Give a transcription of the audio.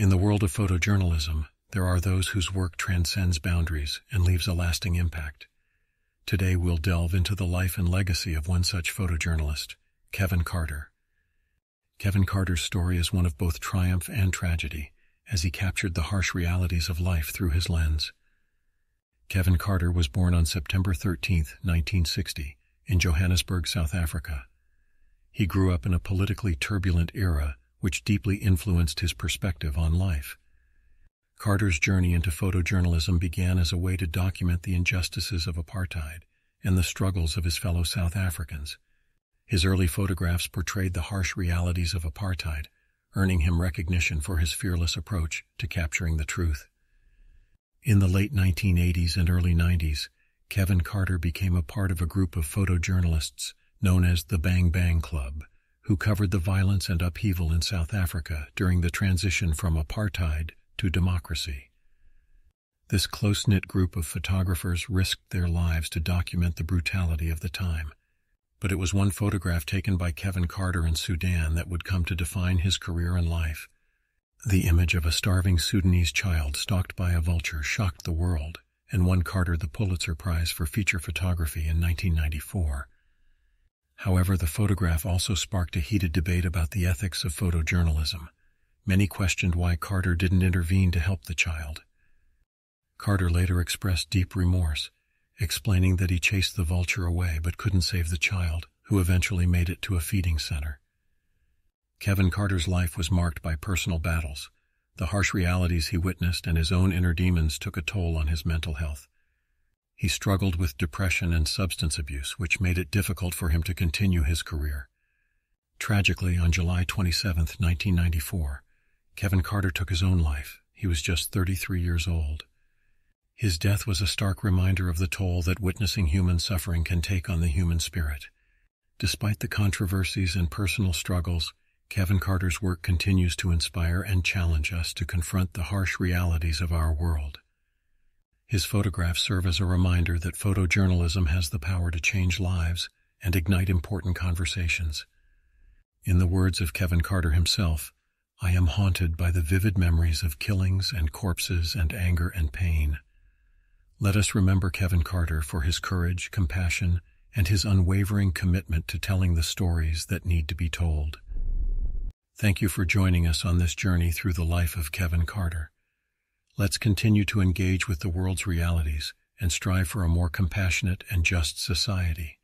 In the world of photojournalism, there are those whose work transcends boundaries and leaves a lasting impact. Today we'll delve into the life and legacy of one such photojournalist, Kevin Carter. Kevin Carter's story is one of both triumph and tragedy, as he captured the harsh realities of life through his lens. Kevin Carter was born on September 13, 1960, in Johannesburg, South Africa. He grew up in a politically turbulent era which deeply influenced his perspective on life. Carter's journey into photojournalism began as a way to document the injustices of apartheid and the struggles of his fellow South Africans. His early photographs portrayed the harsh realities of apartheid, earning him recognition for his fearless approach to capturing the truth. In the late 1980s and early 90s, Kevin Carter became a part of a group of photojournalists known as the Bang Bang Club, who covered the violence and upheaval in South Africa during the transition from apartheid to democracy. This close-knit group of photographers risked their lives to document the brutality of the time. But it was one photograph taken by Kevin Carter in Sudan that would come to define his career and life. The image of a starving Sudanese child stalked by a vulture shocked the world and won Carter the Pulitzer Prize for feature photography in 1994. However, the photograph also sparked a heated debate about the ethics of photojournalism. Many questioned why Carter didn't intervene to help the child. Carter later expressed deep remorse, explaining that he chased the vulture away but couldn't save the child, who eventually made it to a feeding center. Kevin Carter's life was marked by personal battles. The harsh realities he witnessed and his own inner demons took a toll on his mental health. He struggled with depression and substance abuse, which made it difficult for him to continue his career. Tragically, on July 27, 1994, Kevin Carter took his own life. He was just 33 years old. His death was a stark reminder of the toll that witnessing human suffering can take on the human spirit. Despite the controversies and personal struggles, Kevin Carter's work continues to inspire and challenge us to confront the harsh realities of our world. His photographs serve as a reminder that photojournalism has the power to change lives and ignite important conversations. In the words of Kevin Carter himself, I am haunted by the vivid memories of killings and corpses and anger and pain. Let us remember Kevin Carter for his courage, compassion, and his unwavering commitment to telling the stories that need to be told. Thank you for joining us on this journey through the life of Kevin Carter. Let's continue to engage with the world's realities and strive for a more compassionate and just society.